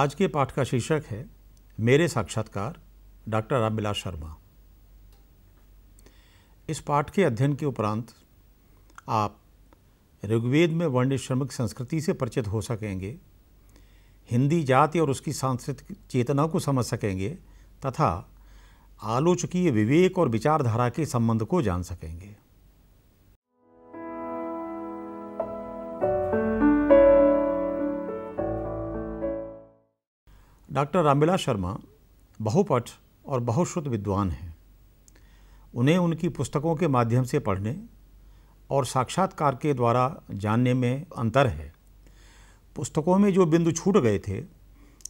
आज के पाठ का शीर्षक है, मेरे साक्षात्कार, डॉक्टर रामविलास शर्मा। इस पाठ के अध्ययन के उपरांत आप ऋग्वेद में वर्णित श्रमिक संस्कृति से परिचित हो सकेंगे, हिंदी जाति और उसकी सांस्कृतिक चेतना को समझ सकेंगे, तथा आलोचकीय विवेक और विचारधारा के संबंध को जान सकेंगे। डॉक्टर रामविलास शर्मा बहुपठ और बहुश्रुत विद्वान हैं। उन्हें उनकी पुस्तकों के माध्यम से पढ़ने और साक्षात्कार के द्वारा जानने में अंतर है। पुस्तकों में जो बिंदु छूट गए थे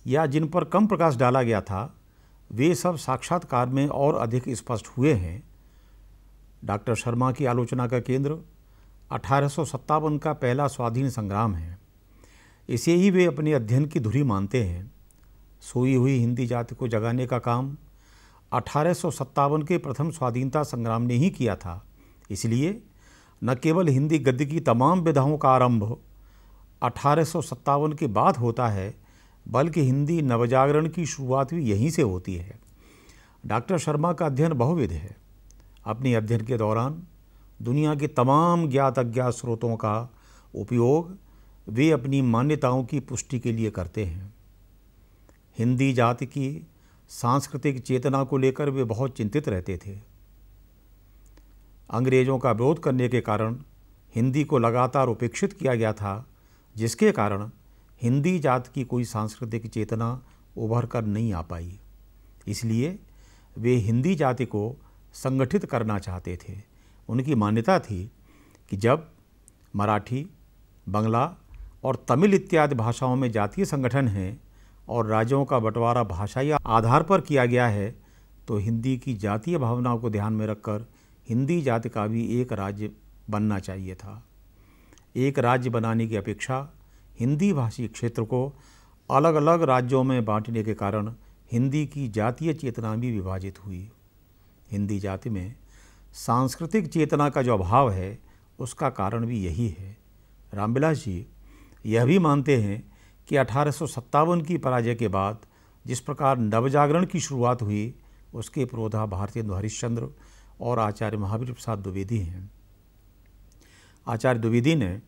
या जिन पर कम प्रकाश डाला गया था, वे सब साक्षात्कार में और अधिक स्पष्ट हुए हैं। डॉक्टर शर्मा की आलोचना का केंद्र अठारह सौ सत्तावन का पहला स्वाधीन संग्राम है। इसे ही वे अपने अध्ययन की धुरी मानते हैं। सोई हुई हिंदी जाति को जगाने का काम। अठारह सौ सत्तावन के प्रथम स्वाधीनता संग्राम ने ही किया था। इसलिए न केवल हिंदी गद्य की तमाम विधाओं का आरंभ अठारह सौ सत्तावन के बाद होता है, बल्कि हिंदी नवजागरण की शुरुआत भी यहीं से होती है। डॉक्टर शर्मा का अध्ययन बहुविध है। अपने अध्ययन के दौरान दुनिया के तमाम ज्ञात अज्ञात स्रोतों का उपयोग वे अपनी मान्यताओं की पुष्टि के लिए करते हैं। हिंदी जाति की, सांस्कृतिक चेतना को लेकर वे बहुत चिंतित रहते थे। अंग्रेज़ों का विरोध करने के कारण हिंदी को लगातार उपेक्षित किया गया था, जिसके कारण हिंदी जात की कोई सांस्कृतिक चेतना उभर कर नहीं आ पाई। इसलिए वे हिंदी जाति को संगठित करना चाहते थे। उनकी मान्यता थी कि जब मराठी, बंगला और तमिल इत्यादि भाषाओं में जातीय संगठन हैं और राज्यों का बंटवारा भाषाई आधार पर किया गया है तो हिंदी की जातीय भावनाओं को ध्यान में रखकर हिंदी जाति का भी एक राज्य बनना चाहिए था। एक राज्य बनाने की अपेक्षा हिंदी भाषी क्षेत्र को अलग अलग राज्यों में बांटने के कारण हिंदी की जातीय चेतना भी विभाजित हुई। हिंदी जाति में सांस्कृतिक चेतना का जो अभाव है, उसका कारण भी यही है। रामविलास जी यह भी मानते हैं कि अठारह सौ सत्तावन की पराजय के बाद जिस प्रकार नवजागरण की शुरुआत हुई, उसके प्रोधा भारतीय हरिश्चंद्र और आचार्य महावीर प्रसाद द्विवेदी हैं। आचार्य द्विवेदी ने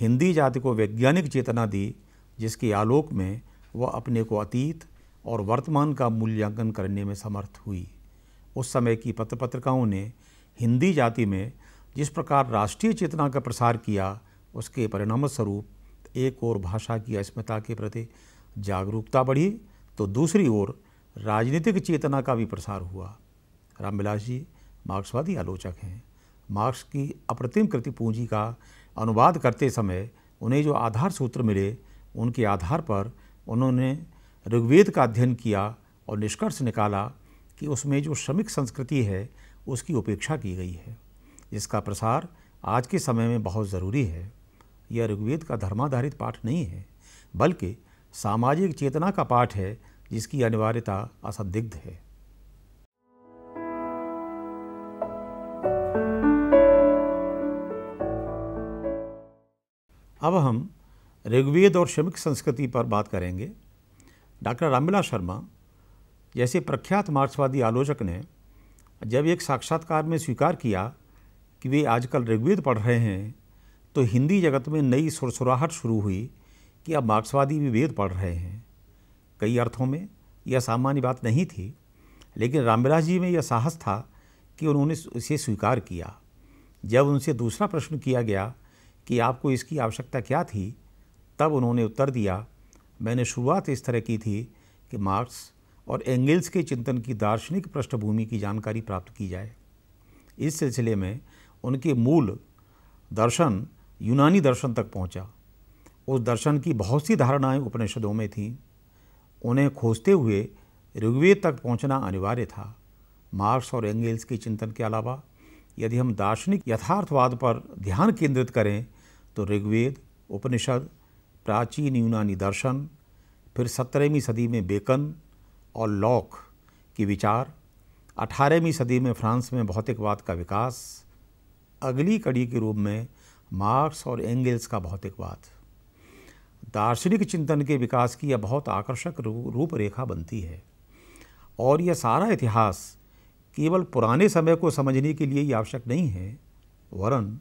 हिंदी जाति को वैज्ञानिक चेतना दी, जिसके आलोक में वह अपने को अतीत और वर्तमान का मूल्यांकन करने में समर्थ हुई। उस समय की पत्र पत्रिकाओं ने हिंदी जाति में जिस प्रकार राष्ट्रीय चेतना का प्रसार किया, उसके परिणाम स्वरूप एक ओर भाषा की अस्मिता के प्रति जागरूकता बढ़ी तो दूसरी ओर राजनीतिक चेतना का भी प्रसार हुआ। रामविलास जी, मार्क्सवादी आलोचक हैं। मार्क्स की अप्रतिम कृति पूंजी का अनुवाद करते समय उन्हें जो आधार सूत्र मिले, उनके आधार पर उन्होंने ऋग्वेद का अध्ययन किया और निष्कर्ष निकाला कि उसमें जो श्रमिक संस्कृति है, उसकी उपेक्षा की गई है। जिसका प्रसार आज के समय में बहुत ज़रूरी है। यह ऋग्वेद का धर्माधारित पाठ नहीं है, बल्कि सामाजिक चेतना का पाठ है, जिसकी अनिवार्यता असंदिग्ध है। अब हम ऋग्वेद और श्रमिक संस्कृति पर बात करेंगे। डॉक्टर रामविलास शर्मा, जैसे प्रख्यात मार्क्सवादी आलोचक ने जब एक साक्षात्कार में स्वीकार किया कि वे आजकल ऋग्वेद पढ़ रहे हैं तो हिंदी जगत में नई सुरसुराहट शुरू हुई कि अब मार्क्सवादी भी वेद पढ़ रहे हैं। कई अर्थों में यह सामान्य बात नहीं थी, लेकिन रामविलास जी में यह साहस था कि उन्होंने इसे स्वीकार किया। जब उनसे दूसरा प्रश्न किया गया कि आपको इसकी आवश्यकता क्या थी, तब उन्होंने उत्तर दिया, मैंने शुरुआत इस तरह की थी कि मार्क्स और एंगल्स के चिंतन की दार्शनिक पृष्ठभूमि की जानकारी प्राप्त की जाए। इस सिलसिले में उनके मूल दर्शन यूनानी दर्शन तक पहुँचा। उस दर्शन की बहुत सी धारणाएँ उपनिषदों में थीं उन्हें खोजते हुए ऋग्वेद तक पहुँचना अनिवार्य था मार्क्स और एंगल्स के चिंतन के अलावा, यदि हम दार्शनिक यथार्थवाद पर ध्यान केंद्रित करें तो ऋग्वेद, उपनिषद, प्राचीन यूनानी दर्शन, फिर सत्रहवीं सदी में बेकन और लॉक के विचार, अठारहवीं सदी में फ्रांस में भौतिकवाद का विकास, अगली कड़ी के रूप में मार्क्स और एंगल्स का भौतिकवाद दार्शनिक चिंतन के विकास की यह बहुत आकर्षक रूपरेखा बनती है। और यह सारा इतिहास केवल पुराने समय को समझने के लिए ही आवश्यक नहीं है, वरन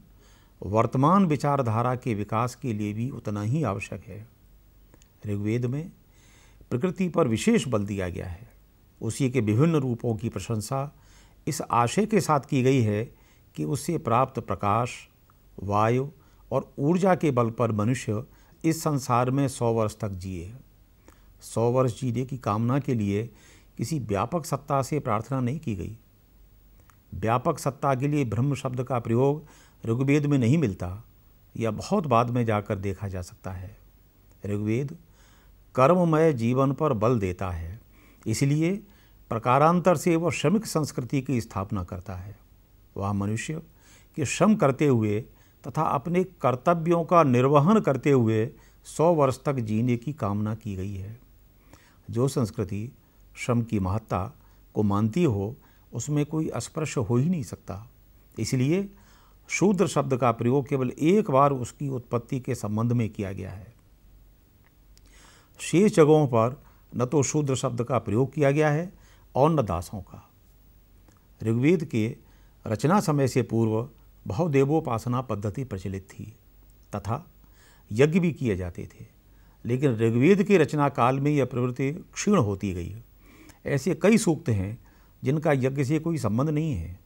वर्तमान विचारधारा के विकास के लिए भी उतना ही आवश्यक है। ऋग्वेद में प्रकृति पर विशेष बल दिया गया है। उसी के विभिन्न रूपों की प्रशंसा इस आशय के साथ की गई है कि उससे प्राप्त प्रकाश वायु और ऊर्जा के बल पर मनुष्य इस संसार में सौ वर्ष तक जिए। सौ वर्ष जीने की कामना के लिए किसी व्यापक सत्ता से प्रार्थना नहीं की गई। व्यापक सत्ता के लिए ब्रह्म शब्द का प्रयोग ऋग्वेद में नहीं मिलता यह बहुत बाद में जाकर देखा जा सकता है। ऋग्वेद कर्ममय जीवन पर बल देता है, इसलिए प्रकारांतर से वह श्रमिक संस्कृति की स्थापना करता है। वह मनुष्य के श्रम करते हुए तथा अपने कर्तव्यों का निर्वहन करते हुए सौ वर्ष तक जीने की कामना की गई है। जो संस्कृति श्रम की महत्ता को मानती हो, उसमें कोई स्पर्श हो ही नहीं सकता। इसलिए शूद्र शब्द का प्रयोग केवल एक बार उसकी उत्पत्ति के संबंध में किया गया है। शेष जगहों पर न तो शूद्र शब्द का प्रयोग किया गया है और न दासों का। ऋग्वेद के रचना समय से पूर्व बहुदेवोपासना पद्धति प्रचलित थी, तथा यज्ञ भी किए जाते थे, लेकिन ऋग्वेद के रचना काल में यह प्रवृत्ति क्षीण होती गई। ऐसे कई सूक्त हैं, जिनका यज्ञ से कोई संबंध नहीं है।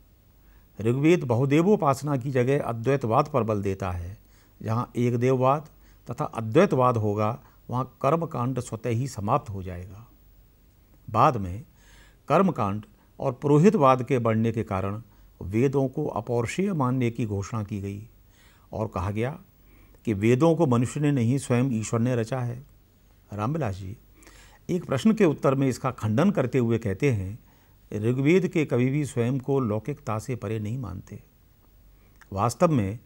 ऋग्वेद बहुदेवोपासना की जगह अद्वैतवाद पर बल देता है। जहाँ एक देववाद तथा अद्वैतवाद होगा, वहाँ कर्मकांड स्वतः ही समाप्त हो जाएगा। बाद में कर्मकांड और पुरोहितवाद के बढ़ने के कारण वेदों को अपौरुषीय मानने की घोषणा की गई और कहा गया कि वेदों को मनुष्य ने नहीं, स्वयं ईश्वर ने रचा है। रामविलास जी, एक प्रश्न के उत्तर में इसका खंडन करते हुए कहते हैं, ऋग्वेद के कभी भी स्वयं को लौकिकता से परे नहीं मानते। वास्तव में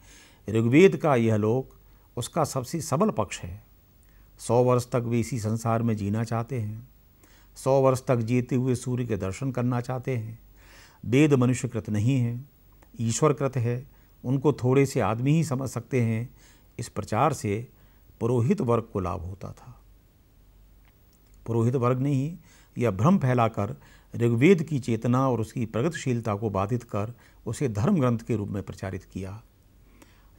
ऋग्वेद का यह लोक उसका सबसे सबल पक्ष है। सौ वर्ष तक वे इसी संसार में जीना चाहते हैं। सौ वर्ष तक जीते हुए सूर्य के दर्शन करना चाहते हैं। वेद मनुष्यकृत नहीं है, ईश्वरकृत है, उनको थोड़े से आदमी ही समझ सकते हैं। इस प्रचार से पुरोहित वर्ग को लाभ होता था। पुरोहित वर्ग ने ही यह भ्रम फैलाकर ऋग्वेद की चेतना और उसकी प्रगतिशीलता को बाधित कर उसे धर्म ग्रंथ के रूप में प्रचारित किया।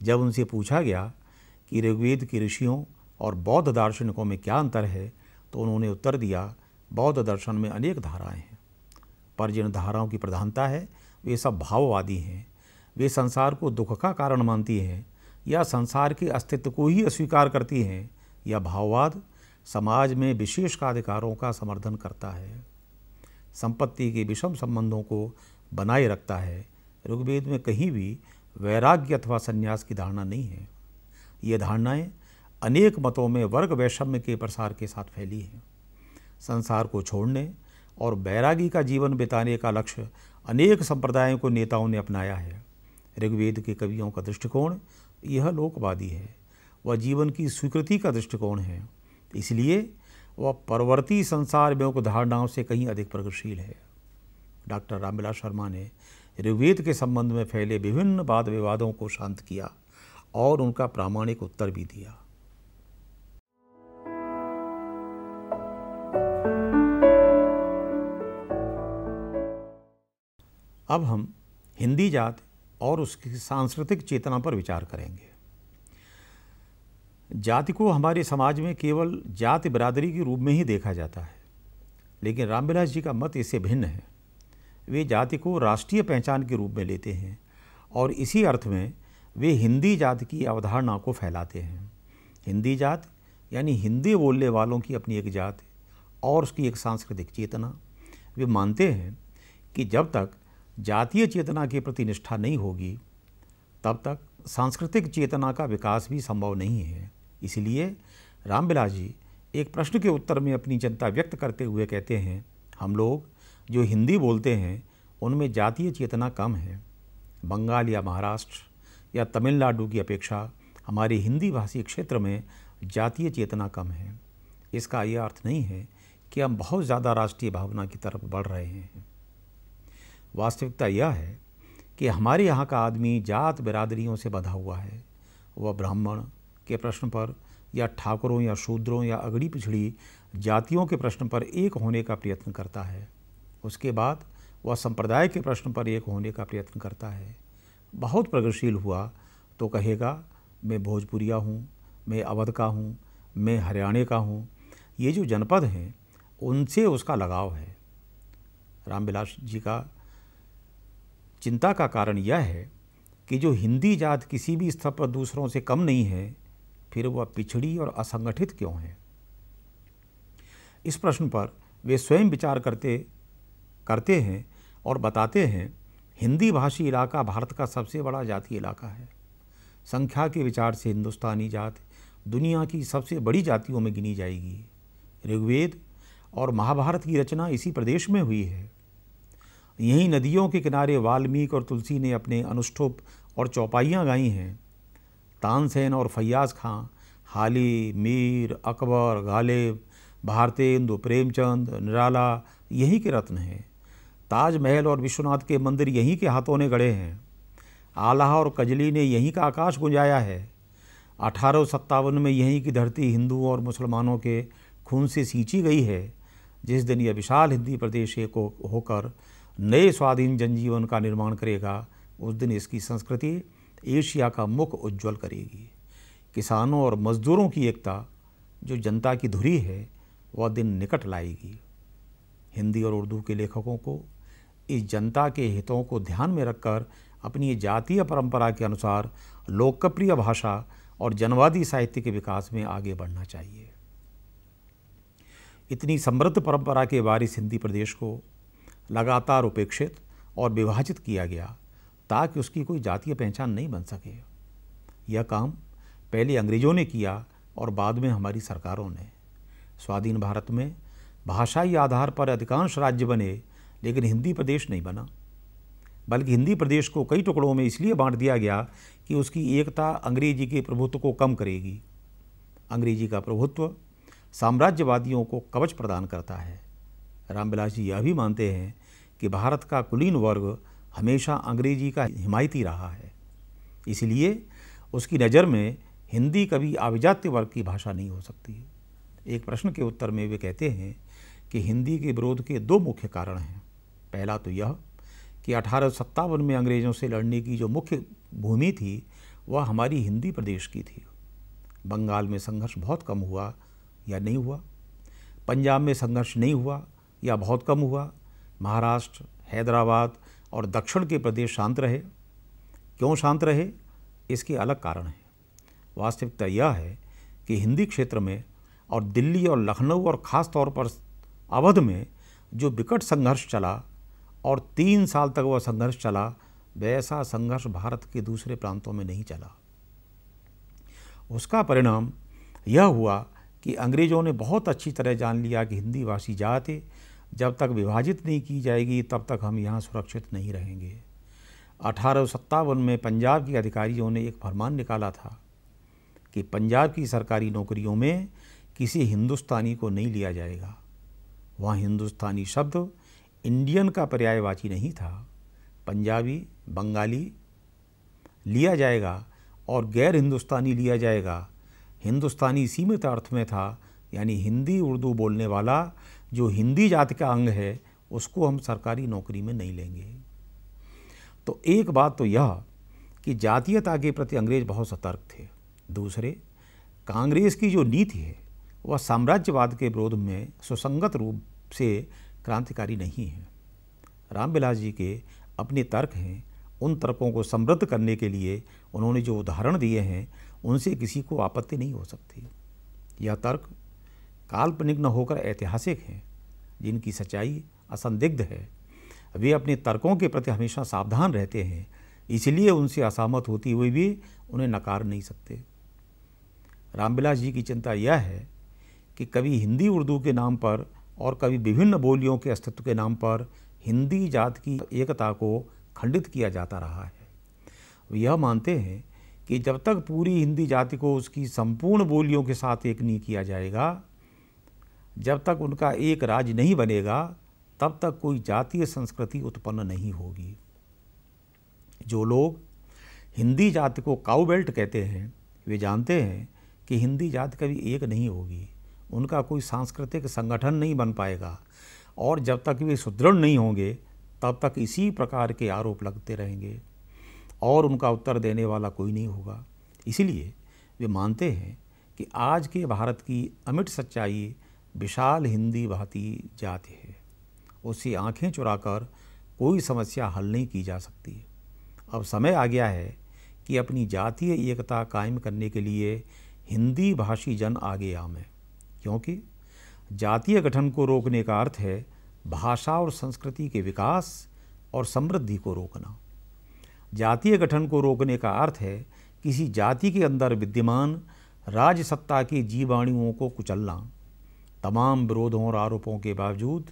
जब उनसे पूछा गया कि ऋग्वेद के ऋषियों और बौद्ध दार्शनिकों में क्या अंतर है तो उन्होंने उत्तर दिया, बौद्ध दर्शन में अनेक धाराएँ हैं। पर जिन धाराओं की प्रधानता है, वे सब भाववादी हैं। वे संसार को दुख का कारण मानती हैं, या संसार के अस्तित्व को ही अस्वीकार करती हैं, या भाववाद समाज में विशेष अधिकारों का समर्थन करता है। संपत्ति के विषम संबंधों को बनाए रखता है। ऋग्वेद में कहीं भी वैराग्य अथवा संन्यास की धारणा नहीं है। ये धारणाएँ अनेक मतों में वर्ग वैषम्य के प्रसार के साथ फैली हैं। संसार को छोड़ने और बैरागी का जीवन बिताने का लक्ष्य अनेक संप्रदायों को नेताओं ने अपनाया है। ऋग्वेद के कवियों का दृष्टिकोण यह लोकवादी है। वह जीवन की स्वीकृति का दृष्टिकोण है। इसलिए वह परवर्ती संसार में धारणाओं से कहीं अधिक प्रगतिशील है। डॉक्टर रामविलास शर्मा ने ऋग्वेद के संबंध में फैले विभिन्न वाद विवादों को शांत किया और उनका प्रामाणिक उत्तर भी दिया। अब हम हिंदी जात और उसकी सांस्कृतिक चेतना पर विचार करेंगे। जाति को हमारे समाज में केवल जाति बिरादरी के रूप में ही देखा जाता है, लेकिन रामविलास जी का मत इससे भिन्न है। वे जाति को राष्ट्रीय पहचान के रूप में लेते हैं और इसी अर्थ में वे हिंदी जाति की अवधारणा को फैलाते हैं। हिंदी जात यानी हिंदी बोलने वालों की अपनी एक जात और उसकी एक सांस्कृतिक चेतना। वे मानते हैं कि जब तक जातीय चेतना के प्रति निष्ठा नहीं होगी, तब तक सांस्कृतिक चेतना का विकास भी संभव नहीं है। इसलिए रामविलास जी एक प्रश्न के उत्तर में अपनी चिंता व्यक्त करते हुए कहते हैं, हम लोग जो हिंदी बोलते हैं, उनमें जातीय चेतना कम है। बंगाल या महाराष्ट्र या तमिलनाडु की अपेक्षा हमारे हिंदी भाषी क्षेत्र में जातीय चेतना कम है। इसका यह अर्थ नहीं है कि हम बहुत ज़्यादा राष्ट्रीय भावना की तरफ़ बढ़ रहे हैं। वास्तविकता यह है कि हमारे यहाँ का आदमी जात बिरादरियों से बधा हुआ है। वह ब्राह्मण के प्रश्न पर या ठाकुरों या शूद्रों या अगड़ी पिछड़ी जातियों के प्रश्न पर एक होने का प्रयत्न करता है। उसके बाद वह संप्रदाय के प्रश्न पर एक होने का प्रयत्न करता है। बहुत प्रगतिशील हुआ तो कहेगा, मैं भोजपुरिया हूँ, मैं अवध का हूँ, मैं हरियाणा का हूँ। ये जो जनपद हैं, उनसे उसका लगाव है। रामविलास जी का चिंता का कारण यह है कि जो हिंदी जात किसी भी स्तर पर दूसरों से कम नहीं है, फिर वह पिछड़ी और असंगठित क्यों है? इस प्रश्न पर वे स्वयं विचार करते करते हैं और बताते हैं, हिंदी भाषी इलाका भारत का सबसे बड़ा जातीय इलाका है। संख्या के विचार से हिंदुस्तानी जात दुनिया की सबसे बड़ी जातियों में गिनी जाएगी। ऋग्वेद और महाभारत की रचना इसी प्रदेश में हुई है। यहीं नदियों के किनारे वाल्मीकि और तुलसी ने अपने अनुष्ठुप और चौपाइयाँ गाई हैं। तानसेन और फैयाज खां, हाली, मीर, अकबर, गालिब, भारतेंदु, प्रेमचंद, निराला, यहीं के रत्न हैं। ताजमहल और विश्वनाथ के मंदिर यहीं के हाथों ने गढ़े हैं। आला और कजली ने यहीं का आकाश गुंजाया है। अठारह सौ सत्तावन में यहीं की धरती हिंदुओं और मुसलमानों के खून से सींची गई है, जिस दिन यह विशाल हिंदी प्रदेश एक होकर नए स्वाधीन जनजीवन का निर्माण करेगा, उस दिन इसकी संस्कृति एशिया का मुख उज्जवल करेगी। किसानों और मजदूरों की एकता, जो जनता की धुरी है, वह दिन निकट लाएगी। हिंदी और उर्दू के लेखकों को, इस जनता के हितों को ध्यान में रखकर, अपनी जातीय परंपरा के अनुसार लोकप्रिय भाषा और जनवादी साहित्य के विकास में आगे बढ़ना चाहिए। इतनी समृद्ध परंपरा के वारिस हिंदी प्रदेश को लगातार उपेक्षित और विभाजित किया गया ताकि उसकी कोई जातीय पहचान नहीं बन सके। यह काम पहले अंग्रेज़ों ने किया और बाद में हमारी सरकारों ने। स्वाधीन भारत में भाषाई आधार पर अधिकांश राज्य बने, लेकिन हिंदी प्रदेश नहीं बना। बल्कि हिंदी प्रदेश को कई टुकड़ों में इसलिए बांट दिया गया कि उसकी एकता अंग्रेज़ी के प्रभुत्व को कम करेगी। अंग्रेज़ी का प्रभुत्व साम्राज्यवादियों को कवच प्रदान करता है। रामविलास जी यह भी मानते हैं कि भारत का कुलीन वर्ग हमेशा अंग्रेज़ी का हिमायती रहा है। इसलिए उसकी नज़र में हिंदी कभी आविजात्य वर्ग की भाषा नहीं हो सकती। एक प्रश्न के उत्तर में वे कहते हैं कि हिंदी के विरोध के दो मुख्य कारण हैं। पहला तो यह कि अठारह सौ सत्तावन में अंग्रेज़ों से लड़ने की जो मुख्य भूमि थी, वह हमारी हिंदी प्रदेश की थी। बंगाल में संघर्ष बहुत कम हुआ या नहीं हुआ। पंजाब में संघर्ष नहीं हुआ। या बहुत कम हुआ। महाराष्ट्र, हैदराबाद और दक्षिण के प्रदेश शांत रहे। क्यों शांत रहे? इसके अलग कारण हैं। वास्तविकता यह है कि हिंदी क्षेत्र में और दिल्ली और लखनऊ और ख़ास तौर पर अवध में जो विकट संघर्ष चला और तीन साल तक वह संघर्ष चला, वैसा संघर्ष भारत के दूसरे प्रांतों में नहीं चला। उसका परिणाम यह हुआ कि अंग्रेज़ों ने बहुत अच्छी तरह जान लिया कि हिंदी भाषी जाति जब तक विभाजित नहीं की जाएगी, तब तक हम यहाँ सुरक्षित नहीं रहेंगे। अठारह सौ सत्तावन में पंजाब के अधिकारियों ने एक फरमान निकाला था कि पंजाब की सरकारी नौकरियों में किसी हिंदुस्तानी को नहीं लिया जाएगा। वहाँ हिंदुस्तानी शब्द इंडियन का पर्यायवाची नहीं था। पंजाबी, बंगाली लिया जाएगा और गैर हिंदुस्तानी लिया जाएगा। हिंदुस्तानी सीमित अर्थ में था, यानी हिंदी उर्दू बोलने वाला जो हिंदी जाति का अंग है, उसको हम सरकारी नौकरी में नहीं लेंगे। तो एक बात तो यह कि जातीयता के प्रति अंग्रेज़ बहुत सतर्क थे। दूसरे, कांग्रेस की जो नीति है, वह साम्राज्यवाद के विरोध में सुसंगत रूप से क्रांतिकारी नहीं है। रामविलास जी के अपने तर्क हैं, उन तर्कों को समृद्ध करने के लिए उन्होंने जो उदाहरण दिए हैं, उनसे किसी को आपत्ति नहीं हो सकती। यह तर्क काल्पनिक न होकर ऐतिहासिक हैं, जिनकी सच्चाई असंदिग्ध है। वे अपने तर्कों के प्रति हमेशा सावधान रहते हैं, इसलिए उनसे असहमत होती हुई भी उन्हें नकार नहीं सकते। रामविलास जी की चिंता यह है कि कभी हिंदी उर्दू के नाम पर और कभी विभिन्न बोलियों के अस्तित्व के नाम पर हिंदी जात की एकता को खंडित किया जाता रहा है। वे यह मानते हैं कि जब तक पूरी हिंदी जाति को उसकी संपूर्ण बोलियों के साथ एक नहीं किया जाएगा जब तक उनका एक राज्य नहीं बनेगा, तब तक कोई जातीय संस्कृति उत्पन्न नहीं होगी। जो लोग हिंदी जाति को काउ बेल्ट कहते हैं, वे जानते हैं कि हिंदी जाति कभी एक नहीं होगी। उनका कोई सांस्कृतिक संगठन नहीं बन पाएगा। और जब तक वे सुदृढ़ नहीं होंगे, तब तक इसी प्रकार के आरोप लगते रहेंगे। और उनका उत्तर देने वाला कोई नहीं होगा। इसीलिए वे मानते हैं कि आज के भारत की अमिट सच्चाई विशाल हिंदी भाती जाति है। उससे आँखें चुराकर कोई समस्या हल नहीं की जा सकती। अब समय आ गया है कि अपनी जातीय एकता कायम करने के लिए हिंदी भाषी जन आगे आवें क्योंकि जातीय गठन को रोकने का अर्थ है भाषा और संस्कृति के विकास और समृद्धि को रोकना। जातीय गठन को रोकने का अर्थ है किसी जाति के अंदर विद्यमान राजसत्ता की जीवाणुओं को कुचलना। तमाम विरोधों और आरोपों के बावजूद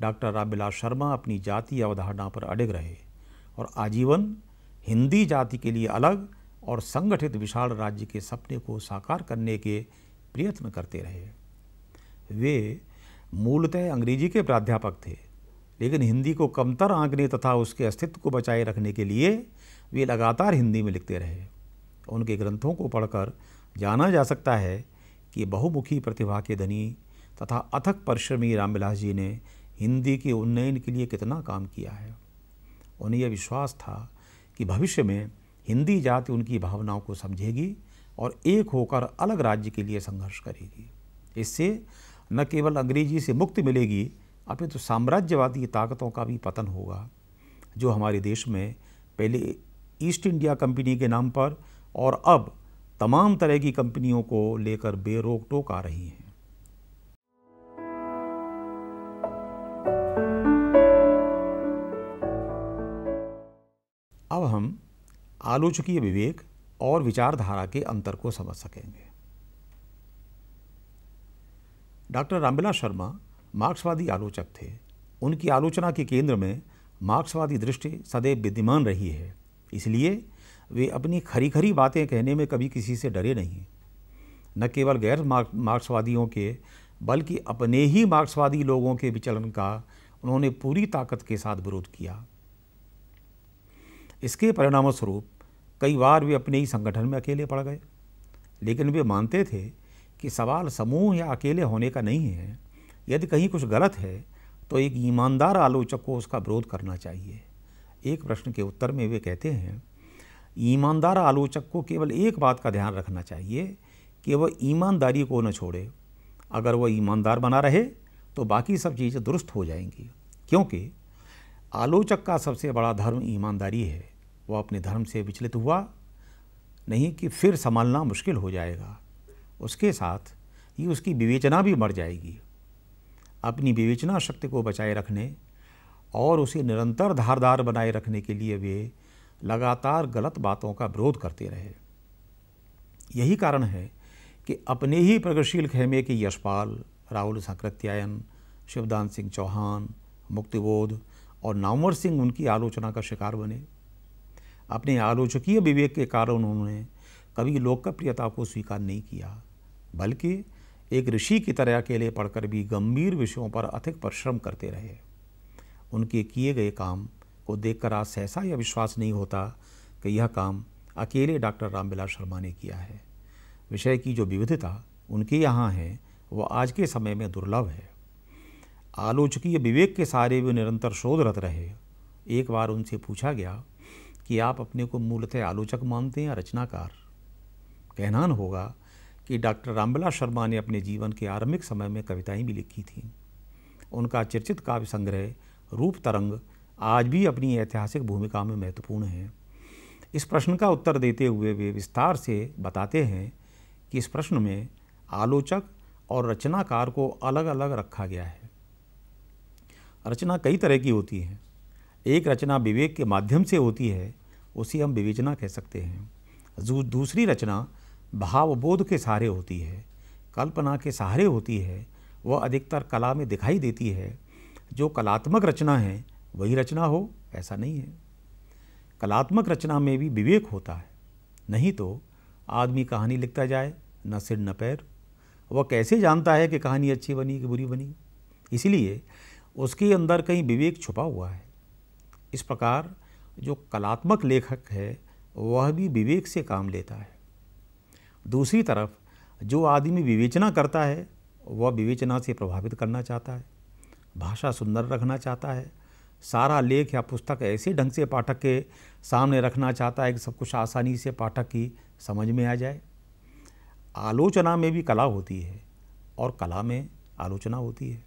डॉक्टर रामबिलास शर्मा अपनी जातीय अवधारणा पर अडिग रहे और आजीवन हिंदी जाति के लिए अलग और संगठित विशाल राज्य के सपने को साकार करने के प्रयत्न करते रहे। वे मूलतः अंग्रेज़ी के प्राध्यापक थे, लेकिन हिंदी को कमतर आंकने तथा उसके अस्तित्व को बचाए रखने के लिए वे लगातार हिंदी में लिखते रहे। उनके ग्रंथों को पढ़कर जाना जा सकता है कि बहुमुखी प्रतिभा के धनी तथा अथक परिश्रमी रामविलास जी ने हिंदी के उन्नयन के लिए कितना काम किया है। उन्हें यह विश्वास था कि भविष्य में हिंदी जाति उनकी भावनाओं को समझेगी और एक होकर अलग राज्य के लिए संघर्ष करेगी। इससे न केवल अंग्रेज़ी से मुक्ति मिलेगी, अपितु तो साम्राज्यवादी ताकतों का भी पतन होगा, जो हमारे देश में पहले ईस्ट इंडिया कंपनी के नाम पर और अब तमाम तरह की कंपनियों को लेकर बेरोक टोक आ रही हैं। अब हम आलोचकीय विवेक और विचारधारा के अंतर को समझ सकेंगे। डॉक्टर रामविलास शर्मा मार्क्सवादी आलोचक थे। उनकी आलोचना के केंद्र में मार्क्सवादी दृष्टि सदैव विद्यमान रही है। इसलिए वे अपनी खरी खरी बातें कहने में कभी किसी से डरे नहीं। न केवल गैर मार्क्सवादियों के, बल्कि अपने ही मार्क्सवादी लोगों के विचलन का उन्होंने पूरी ताकत के साथ विरोध किया। इसके परिणामस्वरूप कई बार वे अपने ही संगठन में अकेले पड़ गए। लेकिन वे मानते थे कि सवाल समूह या अकेले होने का नहीं है। यदि कहीं कुछ गलत है तो एक ईमानदार आलोचक को उसका विरोध करना चाहिए। एक प्रश्न के उत्तर में वे कहते हैं, ईमानदार आलोचक को केवल एक बात का ध्यान रखना चाहिए कि वह ईमानदारी को न छोड़े। अगर वह ईमानदार बना रहे तो बाकी सब चीज़ें दुरुस्त हो जाएँगी। क्योंकि आलोचक का सबसे बड़ा धर्म ईमानदारी है। वह अपने धर्म से विचलित हुआ। नहीं कि फिर संभालना मुश्किल हो जाएगा। उसके साथ ही उसकी विवेचना भी मर जाएगी। अपनी विवेचना शक्ति को बचाए रखने और उसे निरंतर धारदार बनाए रखने के लिए वे लगातार गलत बातों का विरोध करते रहे। यही कारण है कि अपने ही प्रगतिशील खेमे के यशपाल, राहुल संकृत्यायन, शिवदान सिंह चौहान, मुक्तिबोध और नामवर सिंह उनकी आलोचना का शिकार बने। अपने आलोचकीय विवेक के कारण उन्होंने कभी लोकप्रियता को स्वीकार नहीं किया, बल्कि एक ऋषि की तरह अकेले पढ़कर भी गंभीर विषयों पर अधिक परिश्रम करते रहे। उनके किए गए काम को देखकर आज सहसा यह विश्वास नहीं होता कि यह काम अकेले डॉक्टर रामविलास शर्मा ने किया है। विषय की जो विविधता उनके यहाँ है वह आज के समय में दुर्लभ है। आलोचकीय विवेक के सारे वे निरंतर शोधरत रहे। एक बार उनसे पूछा गया कि आप अपने को मूलतः आलोचक मानते हैं या रचनाकार? कहनान होगा कि डॉक्टर रामविलास शर्मा ने अपने जीवन के आरंभिक समय में कविताएँ भी लिखी थीं। उनका चर्चित काव्य संग्रह, रूप तरंग, आज भी अपनी ऐतिहासिक भूमिका में महत्वपूर्ण है। इस प्रश्न का उत्तर देते हुए वे विस्तार से बताते हैं कि इस प्रश्न में आलोचक और रचनाकार को अलग अलग रखा गया है। रचना कई तरह की होती है। एक रचना विवेक के माध्यम से होती है, उसी हम विवेचना कह सकते हैं। दूसरी रचना भावबोध के सहारे होती है, कल्पना के सहारे होती है, वह अधिकतर कला में दिखाई देती है। जो कलात्मक रचना है, वही रचना हो, ऐसा नहीं है। कलात्मक रचना में भी विवेक होता है, नहीं तो आदमी कहानी लिखता जाए, न सिर न पैर। वह कैसे जानता है कि कहानी अच्छी बनी कि बुरी बनी? इसलिए उसके अंदर कहीं विवेक छुपा हुआ है। इस प्रकार जो कलात्मक लेखक है, वह भी विवेक से काम लेता है। दूसरी तरफ़, जो आदमी विवेचना करता है, वह विवेचना से प्रभावित करना चाहता है, भाषा सुंदर रखना चाहता है, सारा लेख या पुस्तक ऐसे ढंग से पाठक के सामने रखना चाहता है कि सब कुछ आसानी से पाठक की समझ में आ जाए। आलोचना में भी कला होती है और कला में आलोचना होती है।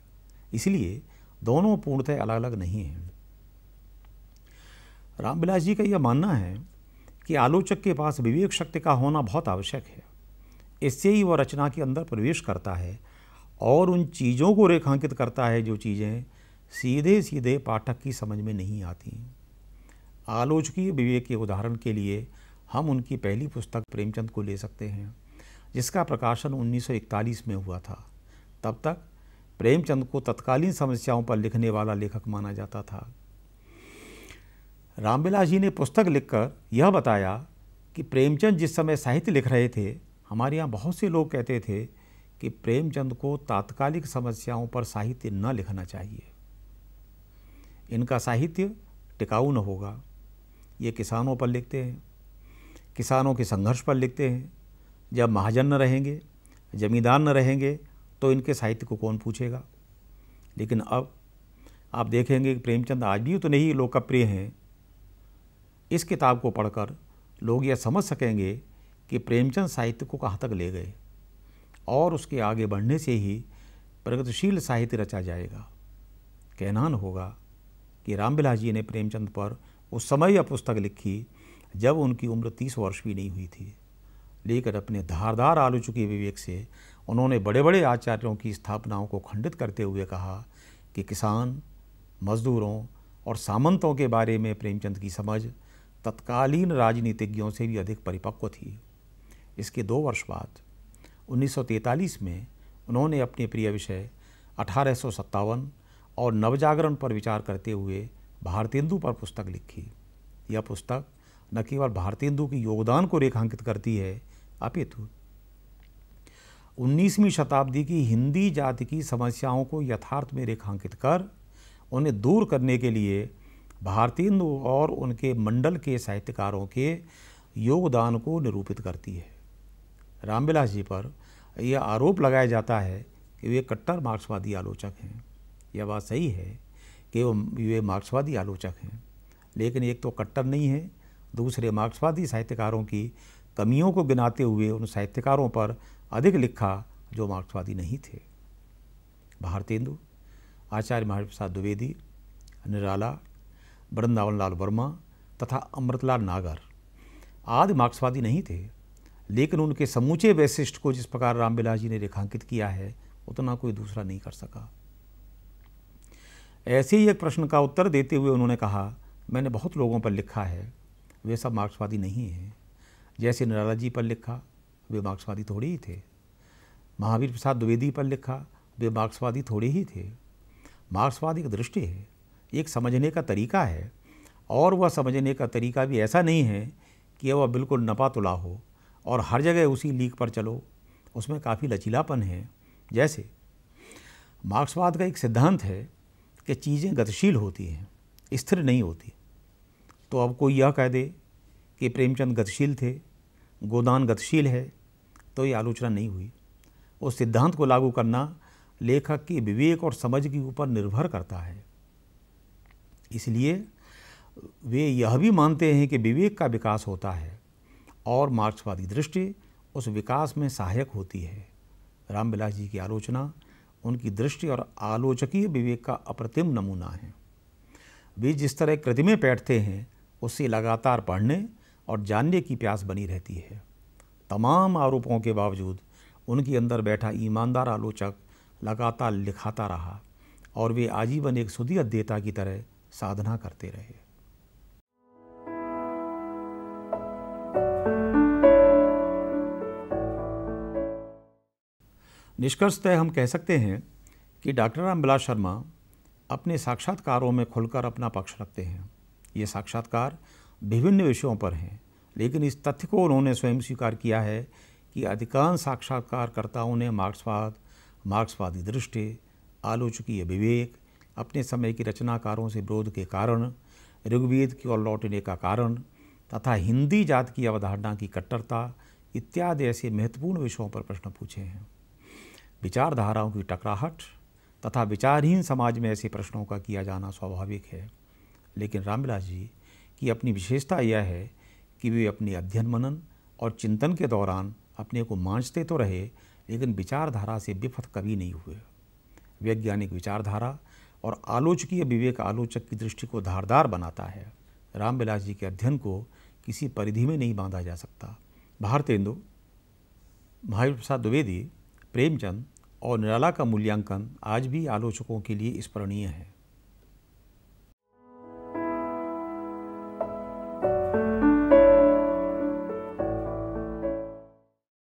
इसलिए दोनों पूर्णतः अलग अलग नहीं हैं। रामविलास जी का यह मानना है कि आलोचक के पास विवेक शक्ति का होना बहुत आवश्यक है। इससे ही वह रचना के अंदर प्रवेश करता है और उन चीज़ों को रेखांकित करता है जो चीज़ें सीधे सीधे पाठक की समझ में नहीं आती। आलोचकीय विवेक के उदाहरण के लिए हम उनकी पहली पुस्तक प्रेमचंद को ले सकते हैं, जिसका प्रकाशन 1941 में हुआ था। तब तक प्रेमचंद को तत्कालीन समस्याओं पर लिखने वाला लेखक माना जाता था। रामविलास जी ने पुस्तक लिखकर यह बताया कि प्रेमचंद जिस समय साहित्य लिख रहे थे, हमारे यहाँ बहुत से लोग कहते थे कि प्रेमचंद को तात्कालिक समस्याओं पर साहित्य न लिखना चाहिए। इनका साहित्य टिकाऊ न होगा। ये किसानों पर लिखते हैं, किसानों के संघर्ष पर लिखते हैं। जब महाजन न रहेंगे, जमींदार न रहेंगे तो इनके साहित्य को कौन पूछेगा? लेकिन अब आप देखेंगे कि प्रेमचंद आज भी उतने ही लोकप्रिय हैं। इस किताब को पढ़कर लोग यह समझ सकेंगे कि प्रेमचंद साहित्य को कहाँ तक ले गए और उसके आगे बढ़ने से ही प्रगतिशील साहित्य रचा जाएगा। कहनान होगा कि रामविलास जी ने प्रेमचंद पर उस समय यह पुस्तक लिखी जब उनकी उम्र तीस वर्ष भी नहीं हुई थी। लेकिन अपने धारदार आलोचकीय विवेक से उन्होंने बड़े बड़े आचार्यों की स्थापनाओं को खंडित करते हुए कहा कि किसान, मजदूरों और सामंतों के बारे में प्रेमचंद की समझ तत्कालीन राजनीतिज्ञों से भी अधिक परिपक्व थी। इसके दो वर्ष बाद 1943 में उन्होंने अपने प्रिय विषय अठारह सौ सत्तावन और नवजागरण पर विचार करते हुए भारतेंदु पर पुस्तक लिखी। यह पुस्तक न केवल भारतेंदु के योगदान को रेखांकित करती है, अपितु 19वीं शताब्दी की हिंदी जाति की समस्याओं को यथार्थ में रेखांकित कर, उन्हें दूर करने के लिए भारतीय और उनके मंडल के साहित्यकारों के योगदान को निरूपित करती है। रामविलास जी पर यह आरोप लगाया जाता है कि वे कट्टर मार्क्सवादी आलोचक हैं। यह बात सही है कि वो मार्क्सवादी आलोचक हैं, लेकिन एक तो कट्टर नहीं है, दूसरे मार्क्सवादी साहित्यकारों की कमियों को गिनाते हुए उन साहित्यकारों पर अधिक लिखा जो मार्क्सवादी नहीं थे। भारतेंदु, आचार्य महाप्रसाद द्विवेदी, निराला वृंदावन लाल वर्मा तथा अमृतलाल नागर आदि मार्क्सवादी नहीं थे। लेकिन उनके समूचे वैशिष्ट को जिस प्रकार रामविलास जी ने रेखांकित किया है, उतना कोई दूसरा नहीं कर सका। ऐसे ही एक प्रश्न का उत्तर देते हुए उन्होंने कहा, मैंने बहुत लोगों पर लिखा है, वे सब मार्क्सवादी नहीं हैं। जैसे निराला जी पर लिखा वे मार्क्सवादी थोड़े ही थे। महावीर प्रसाद द्विवेदी पर लिखा वे मार्क्सवादी थोड़े ही थे। मार्क्सवाद एक दृष्टि है। एक समझने का तरीका है, और वह समझने का तरीका भी ऐसा नहीं है कि वह बिल्कुल नपा तुला हो और हर जगह उसी लीक पर चलो। उसमें काफ़ी लचीलापन है। जैसे, मार्क्सवाद का एक सिद्धांत है कि चीज़ें गतिशील होती हैं, स्थिर नहीं होती। तो अब कोई यह कह दे कि प्रेमचंद गतिशील थे, गोदान गतिशील है तो ये आलोचना नहीं हुई। उस सिद्धांत को लागू करना लेखक के विवेक और समझ के ऊपर निर्भर करता है। इसलिए वे यह भी मानते हैं कि विवेक का विकास होता है और मार्क्सवादी दृष्टि उस विकास में सहायक होती है। रामविलास जी की आलोचना उनकी दृष्टि और आलोचकीय विवेक का अप्रतिम नमूना है। वे जिस तरह कृति में बैठते हैं, उससे लगातार पढ़ने और जानने की प्यास बनी रहती है। तमाम आरोपों के बावजूद उनके अंदर बैठा ईमानदार आलोचक लगातार लिखाता रहा और वे आजीवन एक सुधी अध्येता की तरह साधना करते रहे। निष्कर्षतः हम कह सकते हैं कि डॉक्टर रामविलास शर्मा अपने साक्षात्कारों में खुलकर अपना पक्ष रखते हैं। ये साक्षात्कार विभिन्न विषयों पर हैं। लेकिन इस तथ्य को उन्होंने स्वयं स्वीकार किया है कि अधिकांश साक्षात्कारकर्ताओं ने मार्क्सवाद, मार्क्सवादी दृष्टि, आलोचकीय विवेक, अपने समय की रचनाकारों से विरोध के कारण, ऋग्वेद की ओर लौटने का कारण, तथा हिंदी जात की अवधारणा की कट्टरता इत्यादि ऐसे महत्वपूर्ण विषयों पर प्रश्न पूछे हैं। विचारधाराओं की टकराहट तथा विचारहीन समाज में ऐसे प्रश्नों का किया जाना स्वाभाविक है। लेकिन रामविलास जी की अपनी विशेषता यह है कि वे अपने अध्ययन मनन और चिंतन के दौरान अपने को मांझते तो रहे, लेकिन विचारधारा से विफत कभी नहीं हुए। वैज्ञानिक विचारधारा और आलोचकीय विवेक आलोचक की दृष्टि को धारदार बनाता है। रामविलास जी के अध्ययन को किसी परिधि में नहीं बांधा जा सकता। भारतेंदु महावीर प्रसाद द्विवेदी, प्रेमचंद और निराला का मूल्यांकन आज भी आलोचकों के लिए स्मरणीय है।